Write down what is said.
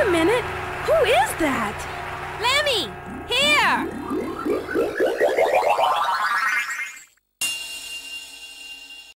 A minute. Who is that? Lemmy!